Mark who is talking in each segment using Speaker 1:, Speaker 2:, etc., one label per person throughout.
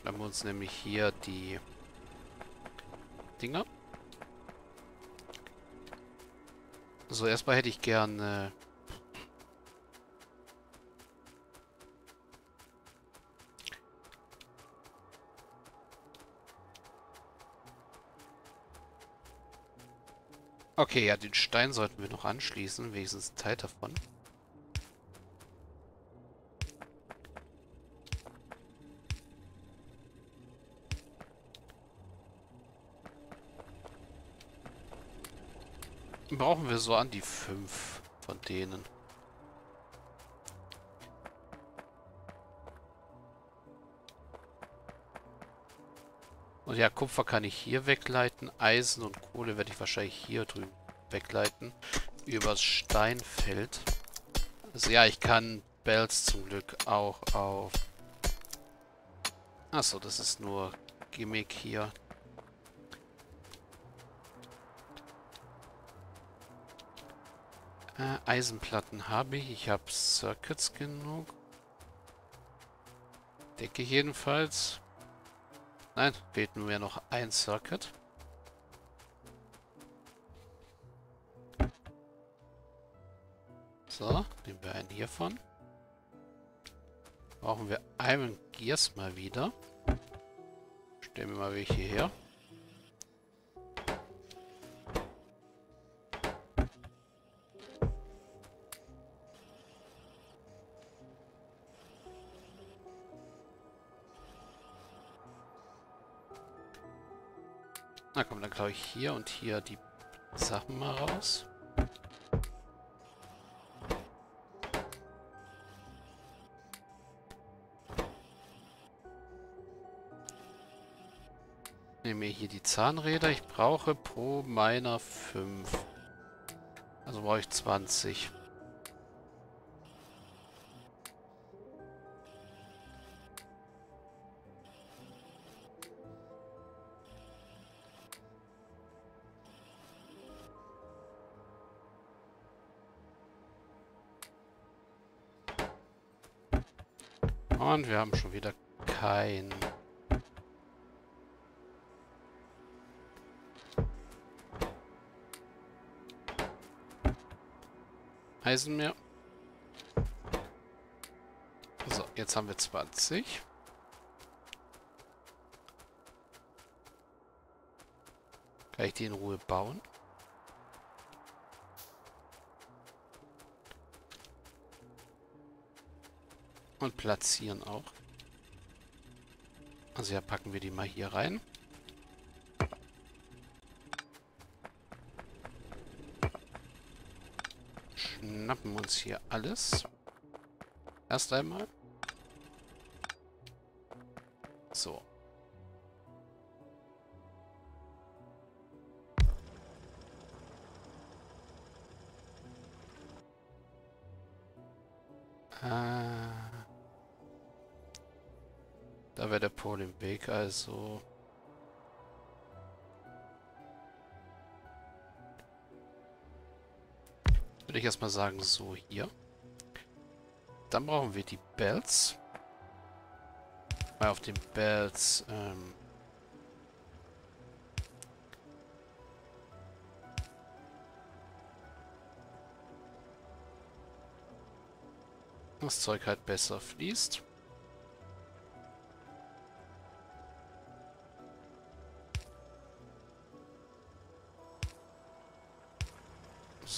Speaker 1: Schnappen wir uns nämlich hier die Dinger. So, erstmal hätte ich gerne... Okay, ja, den Stein sollten wir noch anschließen, wenigstens ein Teil davon. Brauchen wir so an die fünf von denen. Und ja, Kupfer kann ich hier wegleiten. Eisen und Kohle werde ich wahrscheinlich hier drüben wegleiten. Übers Steinfeld. Also ja, ich kann Bells zum Glück auch auf... Achso, das ist nur Gimmick hier. Äh, Eisenplatten habe ich. Ich habe Circuits genug. Decke jedenfalls. Nein, fehlt nur mehr noch ein Circuit. So, nehmen wir einen hiervon. Brauchen wir Iron Gears mal wieder. Stellen wir mal welche her. Klaue ich hier und hier die Sachen mal raus. Nehme mir hier die Zahnräder. Ich brauche pro meiner 5. Also brauche ich 20. Und wir haben schon wieder kein... Eisen mehr. So, jetzt haben wir 20. Kann ich die in Ruhe bauen? Und platzieren auch. Also ja, packen wir die mal hier rein. Schnappen uns hier alles. Erst einmal. So. Äh... Da wäre der Pol im Weg, also... Würde ich erstmal sagen, so hier. Dann brauchen wir die Bells. Mal auf den Bells, ähm... das Zeug halt besser fließt.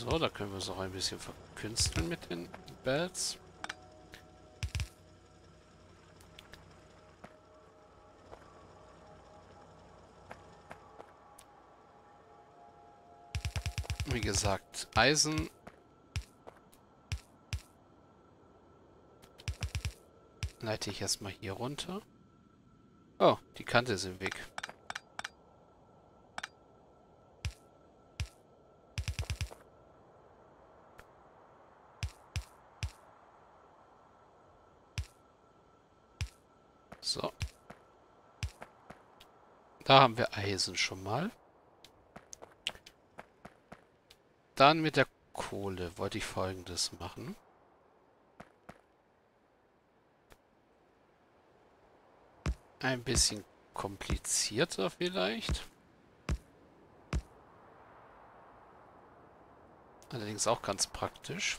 Speaker 1: So, da können wir es auch ein bisschen verkünsteln mit den Bells. Wie gesagt, Eisen. Leite ich erstmal hier runter. Oh, die Kante ist im Weg. So. Da haben wir Eisen schon mal. Dann mit der Kohle wollte ich folgendes machen. Ein bisschen komplizierter vielleicht. Allerdings auch ganz praktisch.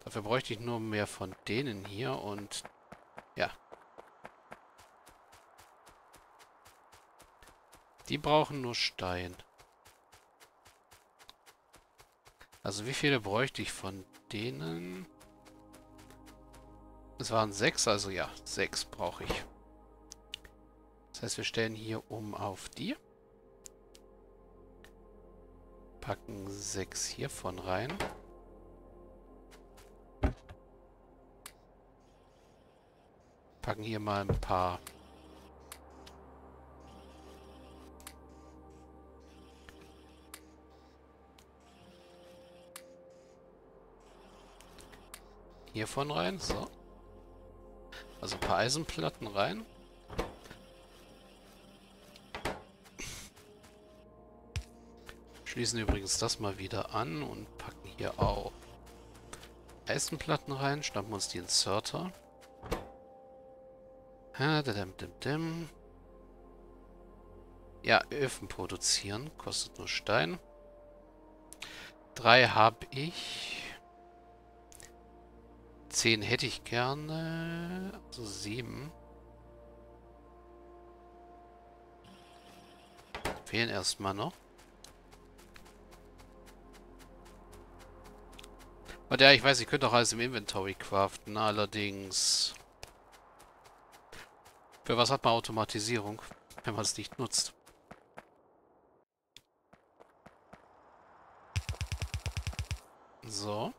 Speaker 1: Dafür bräuchte ich nur mehr von denen hier und ja. Die brauchen nur Stein. Also wie viele bräuchte ich von denen? Es waren sechs, also ja, sechs brauche ich. Das heißt, wir stellen hier um auf die. Packen sechs hiervon rein. Packen hier mal ein paar hiervon rein. So. Also ein paar Eisenplatten rein. Schließen übrigens das mal wieder an und packen hier auch Eisenplatten rein. Schnappen uns die Inserter. Ja, Öfen produzieren. Kostet nur Stein. Drei habe ich. Zehn hätte ich gerne. Also sieben. Fehlen erstmal noch. Und ja, ich weiß, ich könnte auch alles im Inventory craften, allerdings... Für was hat man Automatisierung, wenn man es nicht nutzt? So.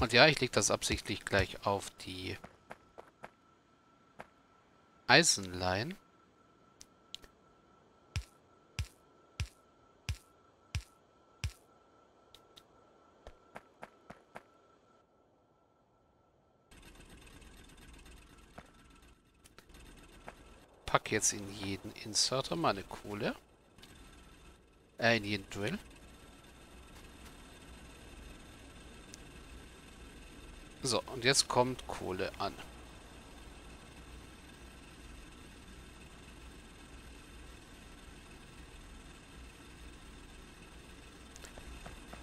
Speaker 1: Und ja, ich lege das absichtlich gleich auf die Eisenlein. Pack jetzt in jeden Inserter meine Kohle. Äh, in jeden Drill. So, und jetzt kommt Kohle an.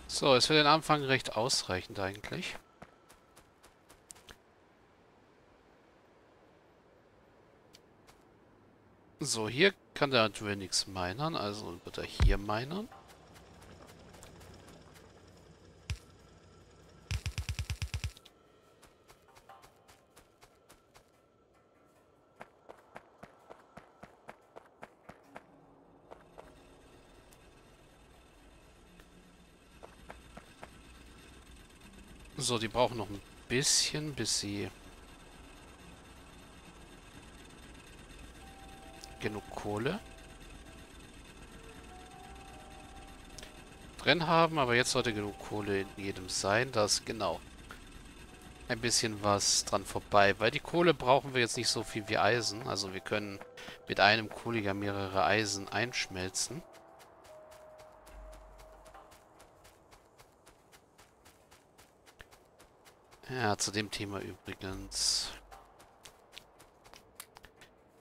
Speaker 1: So, ist für den Anfang recht ausreichend eigentlich. So, hier kann der Drill nichts minern, also wird er hier minern. So, die brauchen noch ein bisschen, bis sie genug Kohle drin haben, aber jetzt sollte genug Kohle in jedem sein, dass genau ein bisschen was dran vorbei, weil die Kohle brauchen wir jetzt nicht so viel wie Eisen, also wir können mit einem Kohliger mehrere Eisen einschmelzen. Ja, zu dem Thema übrigens.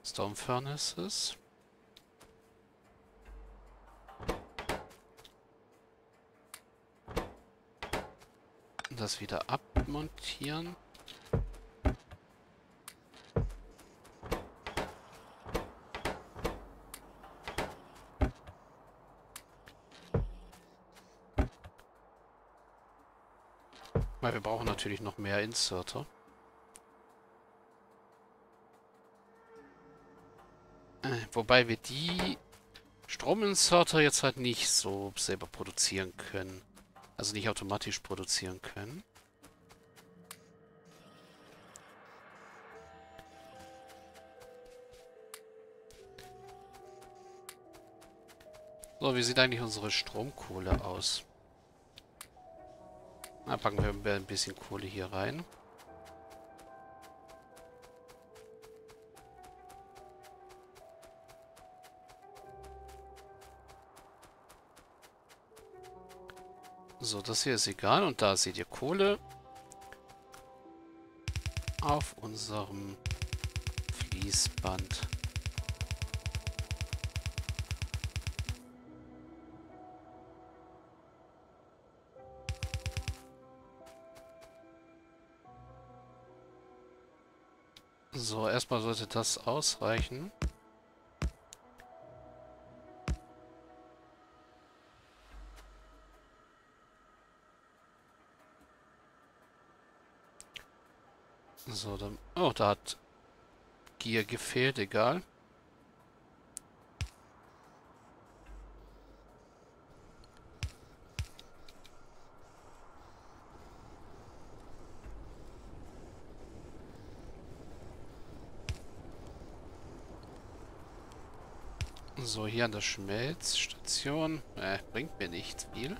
Speaker 1: Storm Furnaces. Das wieder abmontieren. Wir brauchen natürlich noch mehr Inserter. Äh, wobei wir die Strominserter jetzt halt nicht so selber produzieren können. Also nicht automatisch produzieren können. So, wie sieht eigentlich unsere Stromkohle aus? Na, packen wir ein bisschen Kohle hier rein. So, das hier ist egal. Und da seht ihr Kohle. auf unserem Fließband. So, erstmal sollte das ausreichen. So, dann... Oh, da hat Gier gefehlt, egal. So, hier an der Schmelzstation. Äh, bringt mir nicht viel.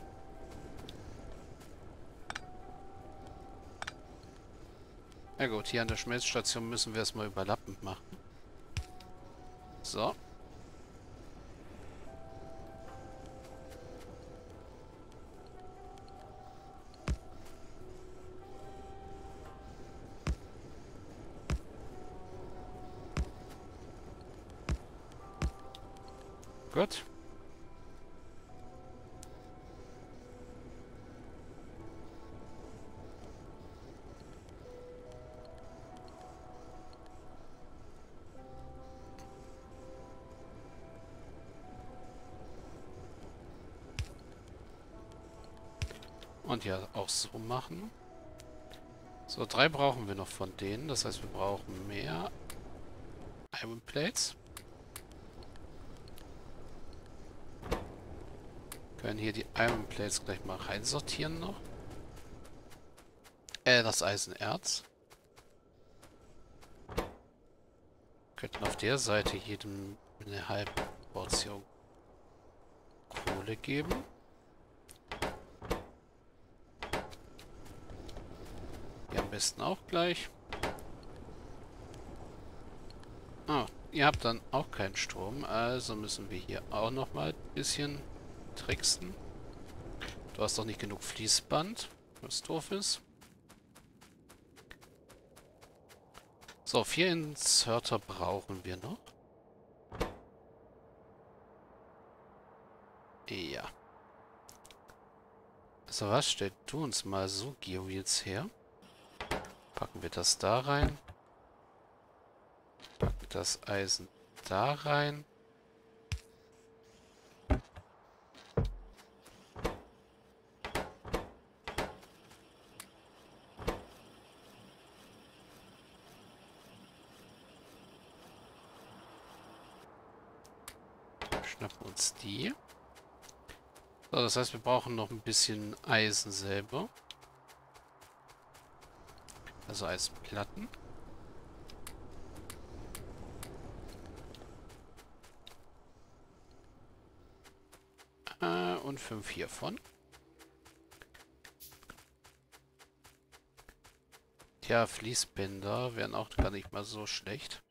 Speaker 1: Ja gut, hier an der Schmelzstation müssen wir es mal überlappend machen. So. Gut. Und ja auch so machen. So, drei brauchen wir noch von denen. Das heißt, wir brauchen mehr Iron Plates. Können hier die Iron Plates gleich mal reinsortieren noch. Äh, das Eisenerz. Könnten auf der Seite jedem eine halbe Portion Kohle geben. Hier am besten auch gleich. Ah, ihr habt dann auch keinen Strom, also müssen wir hier auch noch mal ein bisschen tricksten. Du hast doch nicht genug Fließband, was doof ist. So, vier Inserter brauchen wir noch. Ja. So, was stellt du uns mal so Gearwheels her? Packen wir das da rein. Packen das Eisen da rein. Schnappen uns die. So, das heißt, wir brauchen noch ein bisschen Eisen selber. Also Eisenplatten. Äh, und fünf hiervon. Tja, Fließbänder wären auch gar nicht mal so schlecht.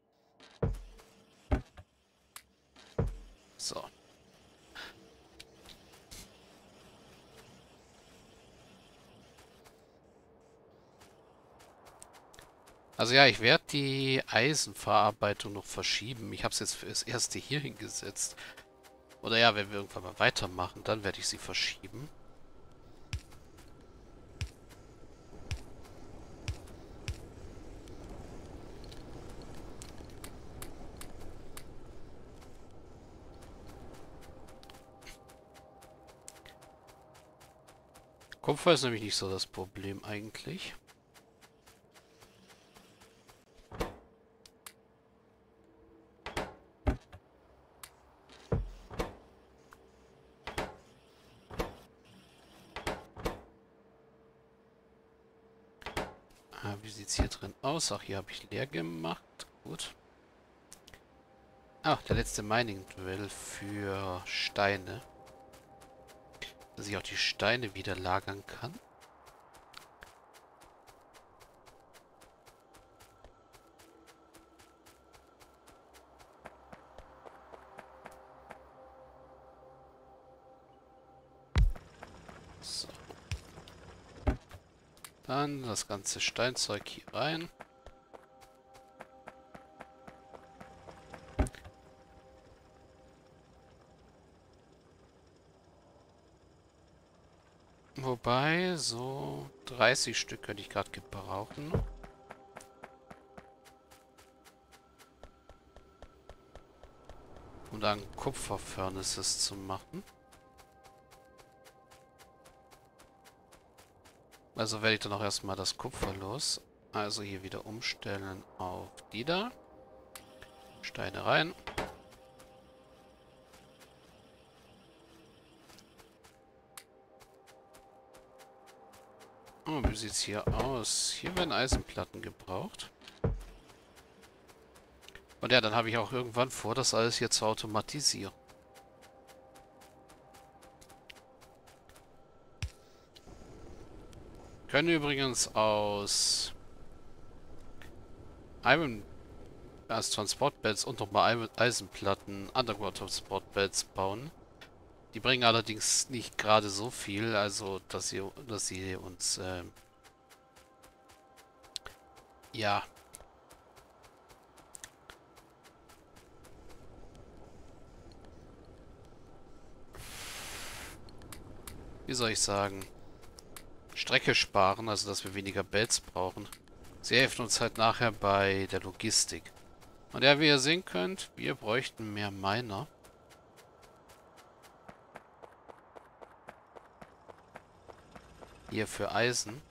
Speaker 1: So. Also ja, ich werde die Eisenverarbeitung noch verschieben. Ich habe es jetzt für das erste hier hingesetzt. Oder ja, wenn wir irgendwann mal weitermachen, dann werde ich sie verschieben. Kupfer ist nämlich nicht so das Problem eigentlich. Ah, wie sieht es hier drin aus? Ach, hier habe ich leer gemacht. Gut. Ah, der letzte Mining Drill für Steine. Dass ich auch die Steine wieder lagern kann. Dann das ganze Steinzeug hier rein. Wobei, so 30 Stück könnte ich gerade gebrauchen. Um dann Kupferfurnaces zu machen. Also werde ich dann auch erstmal das Kupfer los. Also hier wieder umstellen auf die da. Steine rein. Oh, wie sieht's hier aus? Hier werden Eisenplatten gebraucht. Und ja, dann habe ich auch irgendwann vor, das alles hier zu automatisieren. Können übrigens aus Iron als Transportbeds und nochmal Eisenplatten Underground Transportbeds bauen. Die bringen allerdings nicht gerade so viel, also dass sie, dass sie uns äh, ja wie soll ich sagen Strecke sparen, also dass wir weniger Beds brauchen. Sie helfen uns halt nachher bei der Logistik. Und ja, wie ihr sehen könnt, wir bräuchten mehr Miner. Hier für Eisen.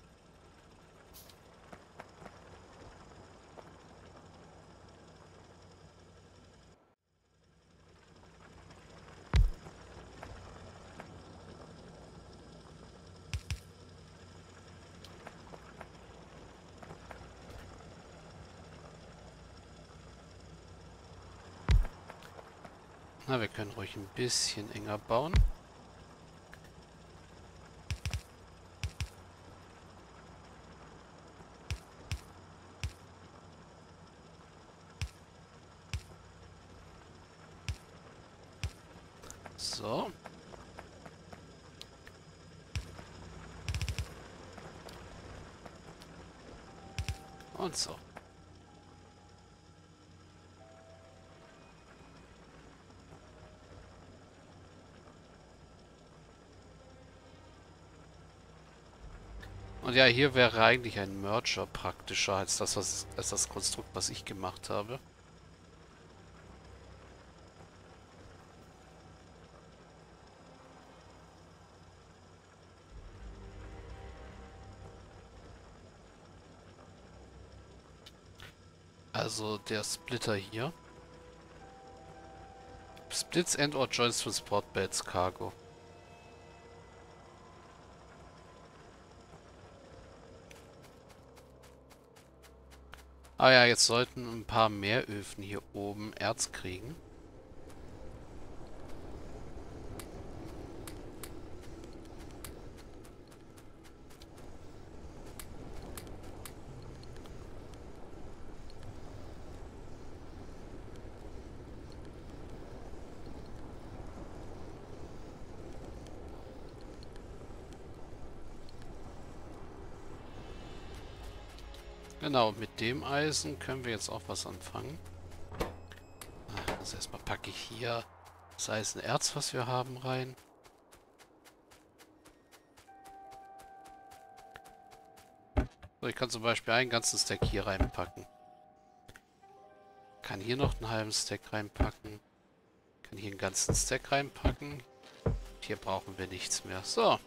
Speaker 1: Na, ruhig ein bisschen enger bauen. So. Und so. Und ja, hier wäre eigentlich ein Merger praktischer als das, was, als das Konstrukt, was ich gemacht habe. Also der Splitter hier. Splits and or joins transport beds cargo. Ah ja, jetzt sollten ein paar mehr Öfen hier oben Erz kriegen. Genau, mit dem Eisen können wir jetzt auch was anfangen. Also erstmal packe ich hier das Eisenerz, was wir haben, rein. So, ich kann zum Beispiel einen ganzen Stack hier reinpacken. Kann hier noch einen halben Stack reinpacken. Kann hier einen ganzen Stack reinpacken. Hier brauchen wir nichts mehr. So.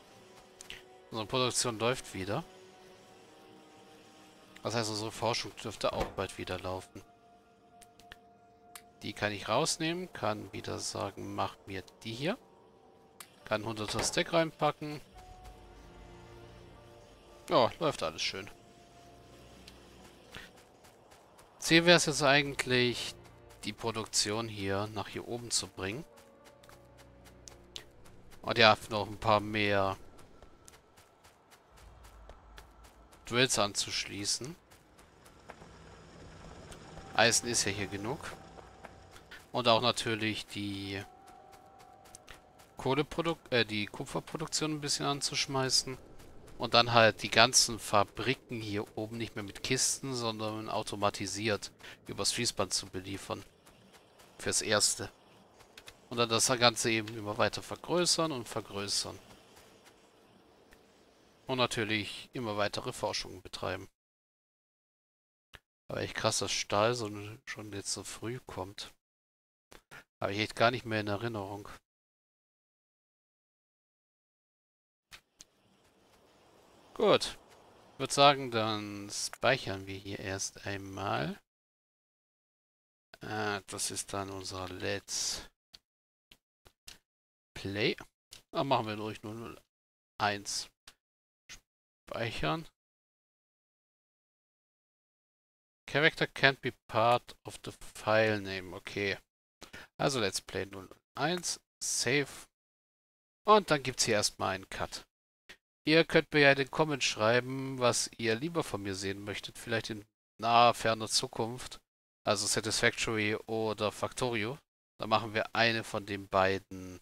Speaker 1: Unsere Produktion läuft wieder. Das heißt, unsere Forschung dürfte auch bald wieder laufen. Die kann ich rausnehmen, kann wieder sagen, mach mir die hier. Kann 100er Stack reinpacken. Ja, läuft alles schön. Ziel wäre es jetzt eigentlich, die Produktion hier nach hier oben zu bringen. Und ja, noch ein paar mehr Drills anzuschließen. Eisen ist ja hier genug. Und auch natürlich die Kohleprodukt, äh, die Kupferproduktion ein bisschen anzuschmeißen. Und dann halt die ganzen Fabriken hier oben nicht mehr mit Kisten, sondern automatisiert übers Fließband zu beliefern. Fürs Erste. Und dann das Ganze eben immer weiter vergrößern und vergrößern. Und natürlich immer weitere Forschungen betreiben. Aber echt krass, dass Stahl so, schon jetzt so früh kommt. Habe ich echt gar nicht mehr in Erinnerung. Gut. Ich würde sagen, dann speichern wir hier erst einmal. Äh, das ist dann unser Let's Play. Dann machen wir durch 001. Speichern. Character can't be part of the file name. Okay. Also Let's Play 01. Save. Und dann gibt es hier erstmal einen Cut. Ihr könnt mir ja in den Comments schreiben, was ihr lieber von mir sehen möchtet. Vielleicht in naher, ferner Zukunft. Also Satisfactory oder Factorio. Da machen wir eine von den beiden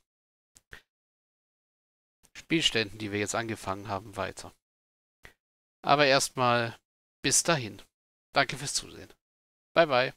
Speaker 1: Spielständen, die wir jetzt angefangen haben, weiter. Aber erstmal bis dahin. Danke fürs Zusehen. Bye bye.